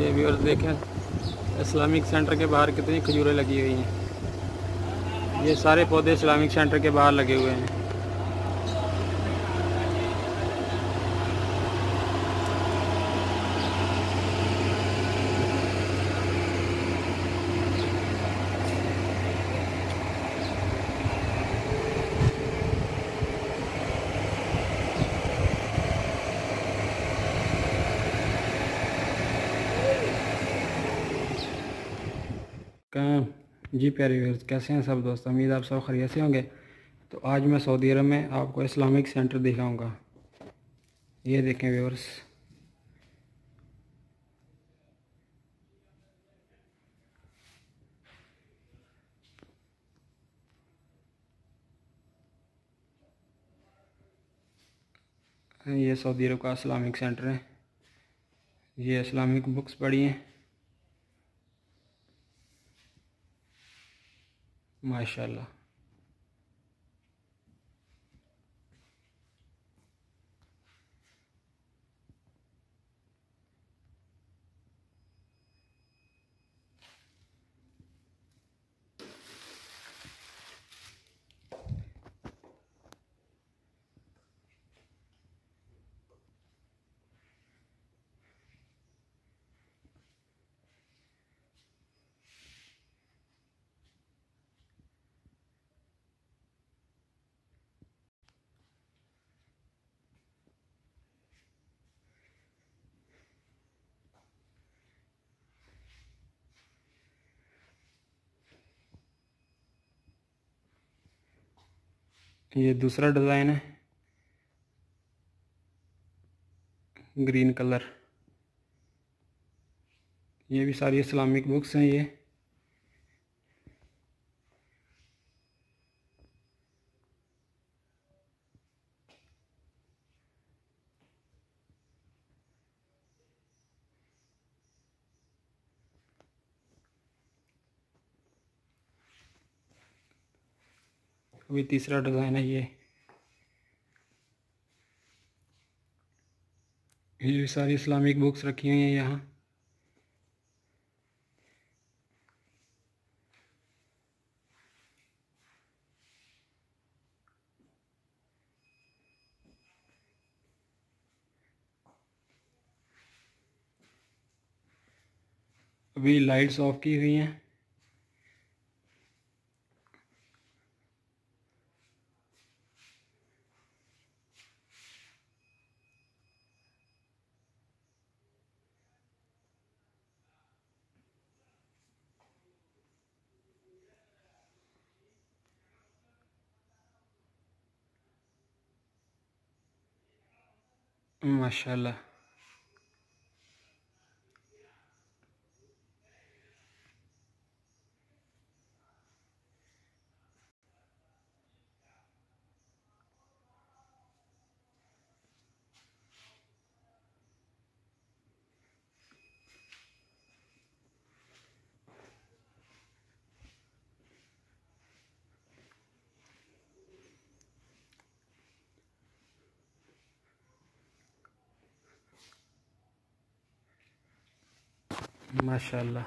جی، یہ ویورز دیکھیں Islamic centre کے باہر کتنی کھجوریں لگی ہوئی ہیں۔ یہ سارے پودے اسلامک سینٹر کے باہر لگے ہوئے ہیں۔ کہاں جی پیاری ویئرز کیسے ہیں سب دوست؟ امید آپ سب خرید سے ہوں گے۔ تو آج میں سعودی عرب میں آپ کو اسلامک سینٹر دکھاؤں گا۔ یہ دیکھیں ویورز۔ یہ سعودی عرب کا اسلامک سینٹر ہے۔ یہ اسلامک بکس پڑھی ہیں۔ ماشاء اللہ یہ دوسرا ڈیزائن ہے۔ Green colour. یہ بھی ساری اسلامک بکس ہیں یہ۔ ابھی تیسرا ڈیزائن ہے یہ۔ یہ ساری اسلامک بکس رکھی ہوئی ہیں یہاں۔ ابھی لائٹس آف کی ہوئی ہیں۔ ماشاء ما شاء الله.